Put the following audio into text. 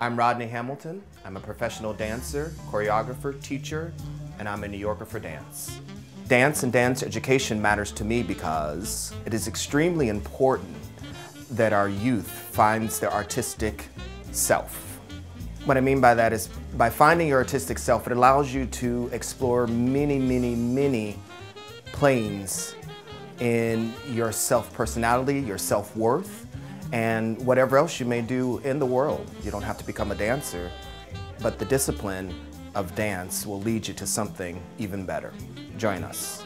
I'm Rodney Hamilton. I'm a professional dancer, choreographer, teacher, and I'm a New Yorker for dance. Dance and dance education matters to me because it is extremely important that our youth finds their artistic self. What I mean by that is by finding your artistic self, it allows you to explore many, many, many planes in your self-personality, your self-worth, and whatever else you may do in the world. You don't have to become a dancer, but the discipline of dance will lead you to something even better. Join us.